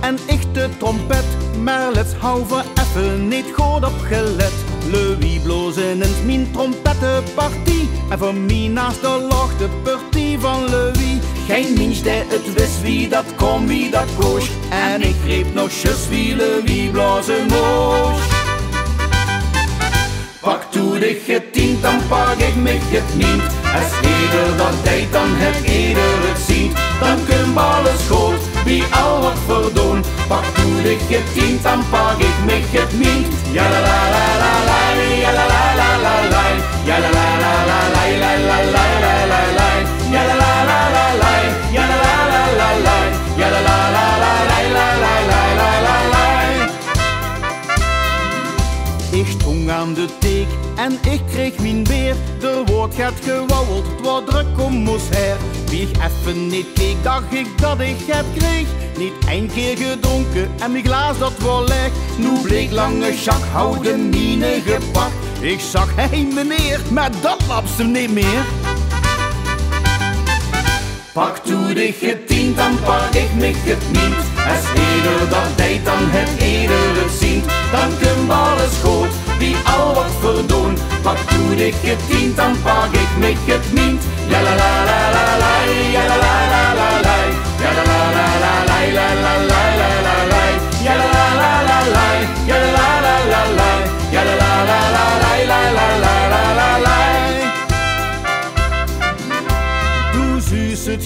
en ik de trompet. Maar let's hou voor even niet goed opgelet. Louis blozen in mijn trompettenpartie. En voor mij naast de lach de partie van Louis. Geen mens die het wist wie dat kon, wie dat koos. En ik greep nog zus wie Louis blazen moest. Pak toe de getient, dan pak ik me het niet. Als ieder dat deed, dan het ieder het ziet. Dan kun alles goed, al wat verdoen. Pak toe de getient, dan pak ik me het niet. Ja la la la la la, ja la la la la la, ja la la la la la la la la la la la, ja la la la la la, ja la la la la la, ja la la la la la la la la la la. Ik sprong aan de teek en ik kreeg mijn beer. Er wordt gaat gewauweld, het wordt druk om moes her. Ik even niet keek, dacht ik dat ik het kreeg. Niet één keer gedronken en mijn glaas dat wel leeg. Nu bleek lange Jacques houden mine gepakt. Ik zag, hé hey meneer, maar dat lapt ze niet meer. Pak toe de getient, dan pak ik me het niet. Als ieder dat deed, dan het ieder het ziet. Dan kun alles goed, wie al wat verdoen. Pak toe de getient, dan pak ik me het niet.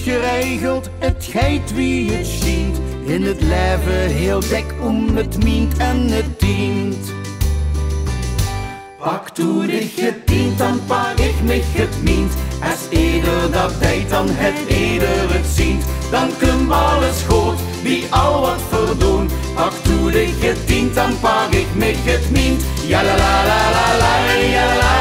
geregeld, het geit wie het ziet. In het leven heel dik om het mient en het dient. Pak toe dich het dient, dan pak ik mich het mient. Als ieder dat deed, dan het ieder het ziet. Dan kun alles goed, Wie al wat verdoen. Pak toe dich het dient, dan pak ik mich het mient. Ja la la la la la la.